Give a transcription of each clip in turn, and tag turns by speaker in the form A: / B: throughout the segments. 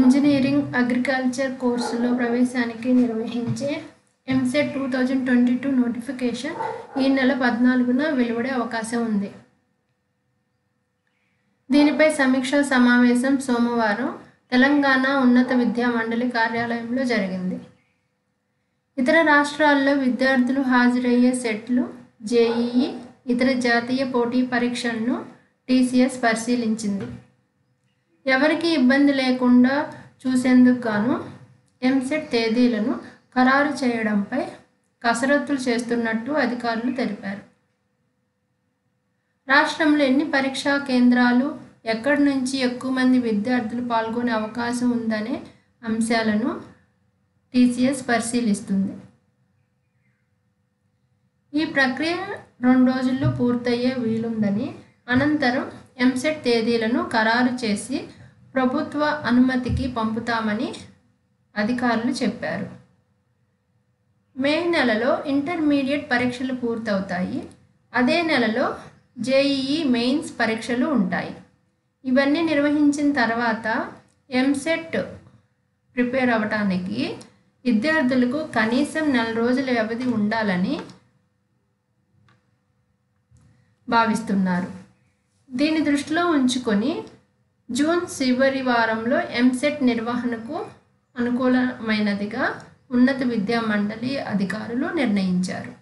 A: Engineering agriculture కోర్సులో ప్రవేశానికి నిర్వహించే EAMCET two thousand twenty two notification ఈ నెల పద్నాలుగున వెలువడే అవకాశం ఉంది. దీనిపై సమీక్షా సమావేశం సోమవారం తెలంగాణ ఉన్నత విద్యా మండలి కార్యాలయంలో జరిగింది. ఇతర రాష్ట్రాల్లో విద్యార్థులు హాజరయ్యే సెట్లు జేఈఈ ఇతర జాతీయ పోటీ పరీక్షలను టీసీఎస్ పరిశీలించింది. ఎవరికి ఇబ్బంది లేకుండా చూసేందుకు గాను ఎంసెట్ తేదీలను ఖరారు చేయడంపై కసరత్తులు చేస్తున్నట్టు అధికారులు తెలిపారు. రాష్ట్రంలో ఎన్ని పరీక్షా కేంద్రాలు ఎక్కడి నుంచి ఎక్కువ మంది విద్యార్థులు పాల్గొనే అవకాశం ఉందనే అంశాలను టీసీఎస్ పరిశీలిస్తుంది. ఈ ప్రక్రియ రెండు రోజుల్లో పూర్తయ్యే వీలుందని అనంతరం ఎంసెట్ తేదీలను ఖరారు చేసి ప్రభుత్వ అనుమతికి పంపుతామని అధికారులు చెప్పారు. మే నెలలో ఇంటర్మీడియట్ పరీక్షలు పూర్తవుతాయి. అదే నెలలో జేఈఈ మెయిన్స్ పరీక్షలు ఉంటాయి. ఇవన్నీ నిర్వహించిన తర్వాత ఎంసెట్ ప్రిపేర్ అవ్వటానికి విద్యార్థులకు కనీసం నెల రోజుల వ్యవధి ఉండాలని భావిస్తున్నారు. దీన్ని దృష్టిలో ఉంచుకొని జూన్ చివరి వారంలో ఎంసెట్ నిర్వహణకు అనుకూలమైనదిగా ఉన్నత విద్యా మండలి అధికారులు నిర్ణయించారు.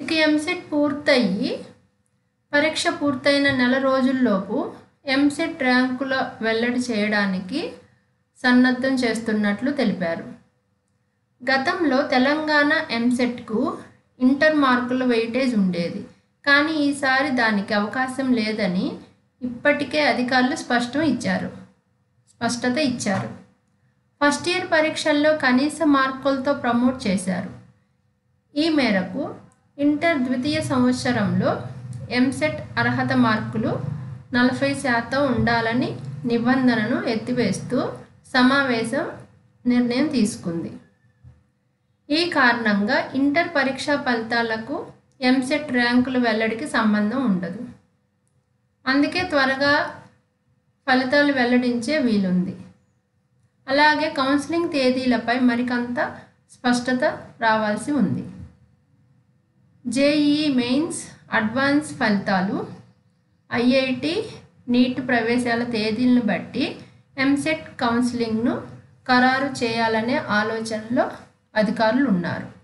A: ఇక ఎంసెట్ పూర్తయి పరీక్ష పూర్తయిన నెల రోజుల్లోపు ఎంసెట్ ర్యాంకుల వెల్లడి చేయడానికి సన్నద్ధం చేస్తున్నట్లు తెలిపారు. గతంలో తెలంగాణ ఎంసెట్కు ఇంటర్ మార్కుల వెయిటేజ్ ఉండేది. కానీ ఈసారి దానికి అవకాశం లేదని ఇప్పటికే అధికారులు స్పష్టం ఇచ్చారు. స్పష్టత ఇచ్చారు. ఫస్ట్ ఇయర్ పరీక్షల్లో కనీస మార్కులతో ప్రమోట్ చేశారు. ఈ మేరకు ఇంటర్ ద్వితీయ సంవత్సరంలో ఎంసెట్ అర్హత మార్కులు నలభై శాతం ఉండాలని నిబంధనను ఎత్తివేస్తూ సమావేశం నిర్ణయం తీసుకుంది. ఈ కారణంగా ఇంటర్ పరీక్షా ఫలితాలకు ఎంసెట్ ర్యాంకుల వెల్లడికి సంబంధం ఉండదు. అందుకే త్వరగా ఫలితాలు వెల్లడించే వీలుంది. అలాగే కౌన్సిలింగ్ తేదీలపై మరికొంత స్పష్టత రావాల్సి ఉంది. జేఈఈ మెయిన్స్ అడ్వాన్స్ ఫలితాలు ఐఐటి నీట్ ప్రవేశాల తేదీలను బట్టి ఎంసెట్ కౌన్సిలింగ్ను ఖరారు చేయాలనే ఆలోచనలో అధికారులు ఉన్నారు